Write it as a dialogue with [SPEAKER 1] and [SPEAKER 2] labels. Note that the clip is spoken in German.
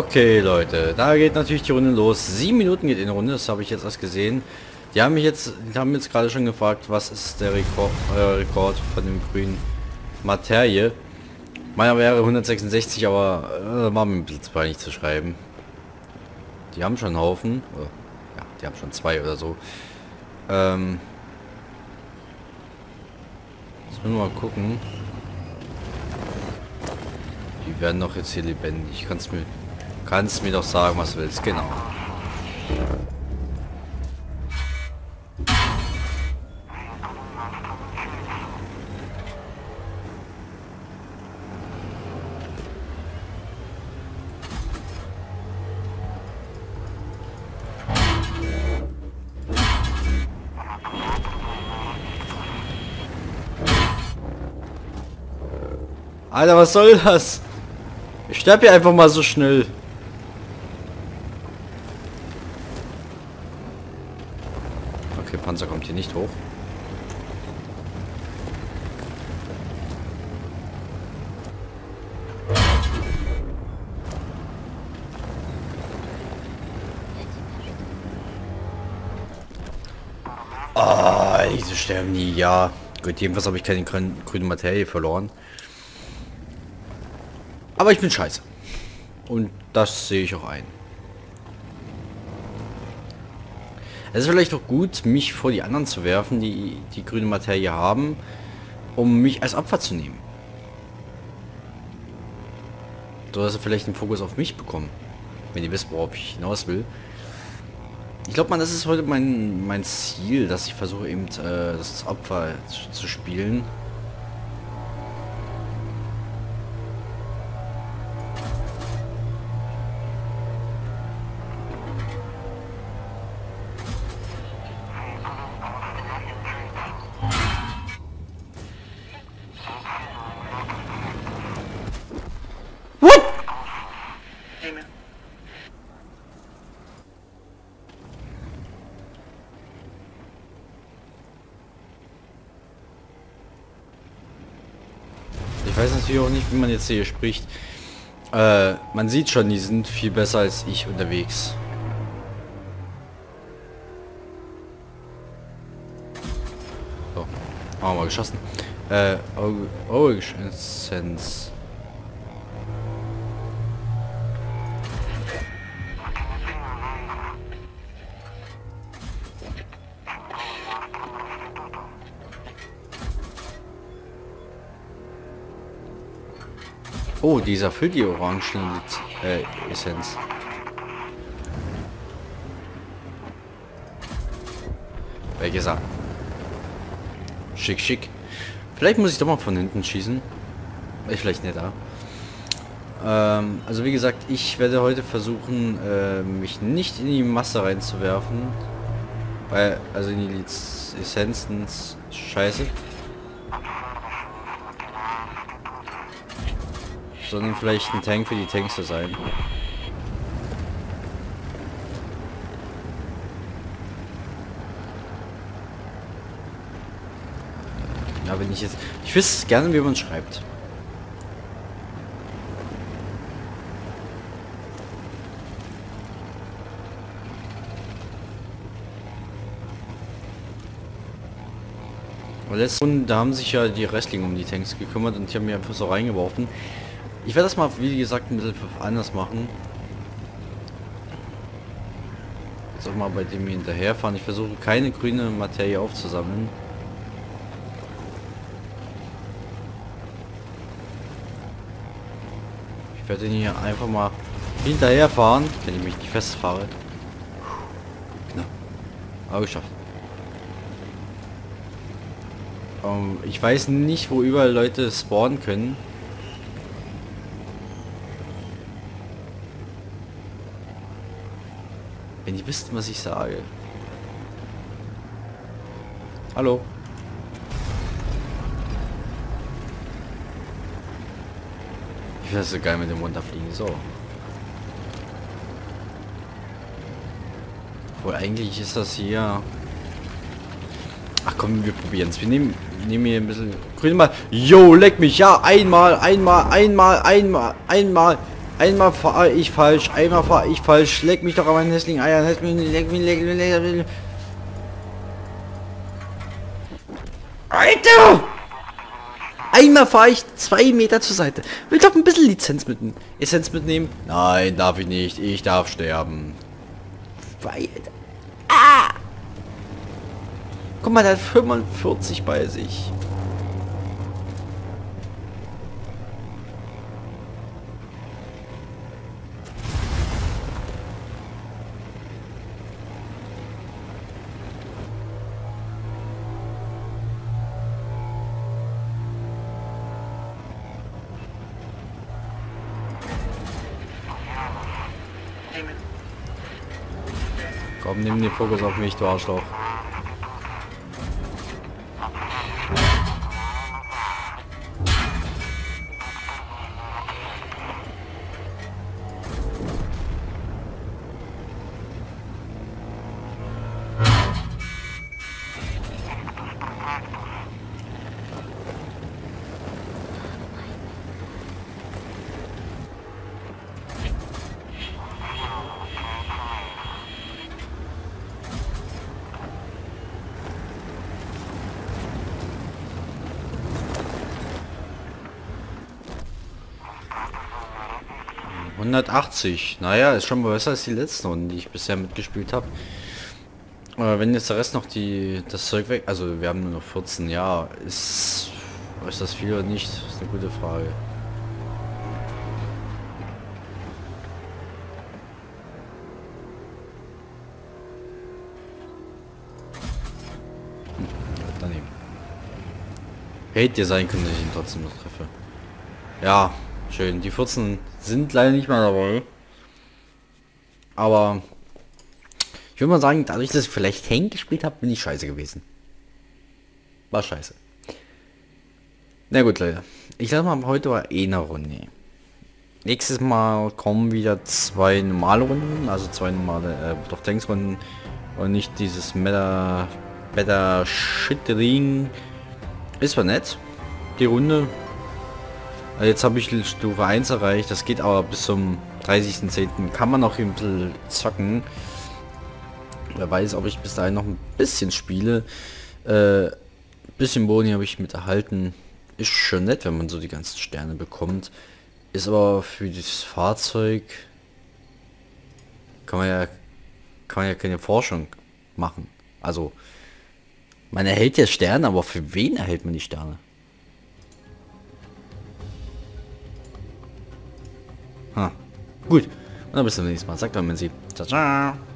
[SPEAKER 1] Okay, Leute, da geht natürlich die Runde los. Sieben Minuten geht in der Runde, das habe ich jetzt erst gesehen. Die haben mich jetzt, die haben jetzt gerade schon gefragt, was ist der Rekord, äh, Rekord von dem grünen Materie. Meiner wäre 166, aber äh, war mir ein bisschen peinlich zu schreiben. Die haben schon einen Haufen. Oh, ja, die haben schon zwei oder so. Ähm, jetzt müssen wir mal gucken. Die werden doch jetzt hier lebendig. Kannst mir, kannst mir doch sagen, was du willst. Genau. Alter, was soll das? Ich sterbe hier einfach mal so schnell. Okay, Panzer kommt hier nicht hoch. Ah, diese sterben nie, ja. Gut, jedenfalls habe ich keine grüne Materie verloren. Aber ich bin scheiße. Und das sehe ich auch ein. Es ist vielleicht auch gut, mich vor die anderen zu werfen, die die grüne Materie haben, um mich als Opfer zu nehmen. So dass sie vielleicht den Fokus auf mich bekommen. Wenn ihr wisst, worauf ich hinaus will. Ich glaube, man, das ist heute mein, mein Ziel, dass ich versuche eben äh, das Opfer zu, zu spielen. Ich weiß natürlich auch nicht, wie man jetzt hier spricht. Äh, man sieht schon, die sind viel besser als ich unterwegs. So, haben wir geschossen. Äh, Orange Sense. Oh, dieser füllt die orangen äh, Sache? Schick, schick. Vielleicht muss ich doch mal von hinten schießen. Ich vielleicht nicht da. Ähm, also wie gesagt, ich werde heute versuchen, äh, mich nicht in die Masse reinzuwerfen. Weil, also in die Essenzen scheiße. Sondern vielleicht ein Tank für die Tanks zu sein. Ja, wenn ich jetzt... Ich wüsste gerne, wie man schreibt. Letzte Runde, da haben sich ja die Wrestling um die Tanks gekümmert und ich habe mir einfach so reingeworfen. Ich werde das mal, wie gesagt, ein bisschen anders machen. Jetzt auch mal bei dem hier hinterherfahren. Ich versuche keine grüne Materie aufzusammeln. Ich werde ihn hier einfach mal hinterherfahren, wenn ich mich nicht festfahre. Knapp. Aber geschafft. Um, ähm, ich weiß nicht, wo überall Leute spawnen können. Wenn ihr wisst, was ich sage. Hallo. Ich das so geil mit dem runterfliegen. So. Obwohl eigentlich ist das hier... Ach komm, wir probieren es. Wir nehmen, nehmen hier ein bisschen grün mal. Yo, leck mich. Ja, einmal, einmal, einmal, einmal, einmal, Einmal fahre ich falsch, einmal fahre ich falsch. Leck mich doch an meinen hässlichen Eiern. Leck mich, leck mich, leck mich, leck mich. Alter! Einmal fahre ich zwei Meter zur Seite. Will doch ein bisschen Lizenz mitnehmen. Essenz mitnehmen? Nein, darf ich nicht. Ich darf sterben. Weil... Ah! Guck mal, der hat 45 bei sich. Komm, nimm den Fokus auf mich, du Arschloch. ...180. Naja, ist schon mal besser als die letzten Runden, die ich bisher mitgespielt habe. Äh, wenn jetzt der Rest noch die das Zeug weg... Also wir haben nur noch 14, ja. Ist, ist das viel oder nicht? Ist eine gute Frage. Hm, daneben. Dir sein können, dass ich ihn trotzdem noch treffe. Ja, schön. Die 14 sind leider nicht mehr dabei. Aber ich würde mal sagen, dadurch, dass ich vielleicht Hank gespielt habe, bin ich scheiße gewesen. War scheiße. Na gut, Leute. Ich sag mal, heute war eh eine Runde. Nächstes Mal kommen wieder zwei normale Runden, also zwei normale äh, of Tanks Runden und nicht dieses Meta Better Shit Ring. Ist zwar nett, die Runde. Also jetzt habe ich Stufe 1 erreicht, das geht aber bis zum 30.10. kann man noch ein bisschen zocken. Wer weiß, ob ich bis dahin noch ein bisschen spiele. Äh, bisschen Boni habe ich mit erhalten. Ist schon nett, wenn man so die ganzen Sterne bekommt. Ist aber für das Fahrzeug kann man ja kann man ja keine Forschung machen. Also man erhält ja Sterne, aber für wen erhält man die Sterne? Gut. Und dann bis zum nächsten Mal. Sagt dann, wenn sie. Ciao, ciao.